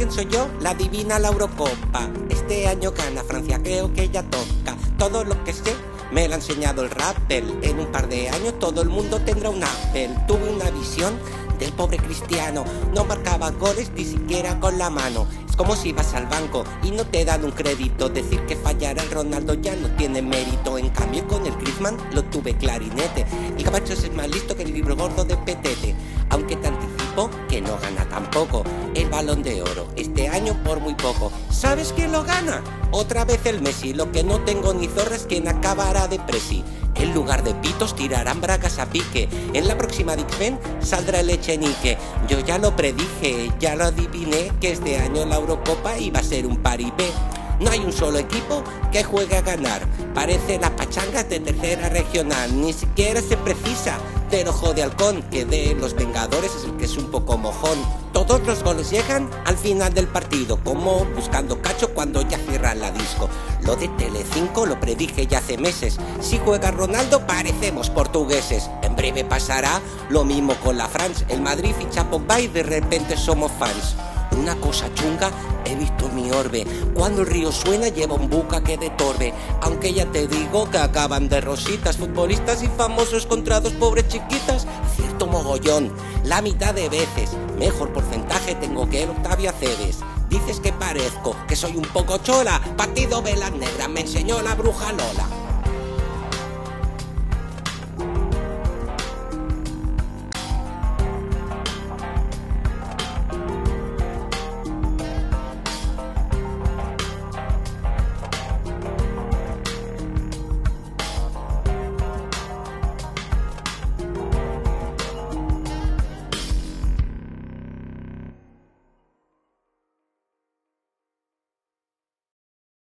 quién soy yo? La divina la Eurocopa. Este año gana Francia, creo que ya toca. Todo lo que sé me lo ha enseñado el Rappel. En un par de años todo el mundo tendrá un Apple. Tuve una visión del pobre cristiano. No marcaba goles ni siquiera con la mano. Es como si vas al banco y no te dan un crédito. Decir que fallara el Ronaldo ya no tiene mérito. En cambio con el Griezmann lo tuve clarinete. El cabacho es más listo que el libro gordo de Petete. Aunque te anticipo que no gana tampoco el balón de oro. Este año por muy poco. ¿Sabes quién lo gana? Otra vez el Messi. Lo que no tengo ni zorra es quien acabará de presi. En lugar de pitos tirarán bragas a pique. En la próxima Dixven saldrá el Echenique. Yo ya lo predije, ya lo adiviné que este año la Eurocopa iba a ser un paripé. No hay un solo equipo que juegue a ganar. Parece las pachangas de tercera regional. Ni siquiera se precisa del ojo de halcón, que de los Vengadores es el que es un poco mojón. Todos los goles llegan al final del partido, como buscando cacho cuando ya cierran la disco. Lo de Telecinco lo predije ya hace meses. Si juega Ronaldo parecemos portugueses. En breve pasará lo mismo con la France. El Madrid ficha Pogba y de repente somos fans una cosa chunga, he visto mi orbe. Cuando el río suena lleva un buca que de torbe. Aunque ya te digo que acaban de rositas, futbolistas y famosos contra dos pobres chiquitas. Cierto mogollón, la mitad de veces. Mejor porcentaje tengo que el Octavio Aceves. Dices que parezco, que soy un poco chola. Partido velas negras, me enseñó la bruja Lola.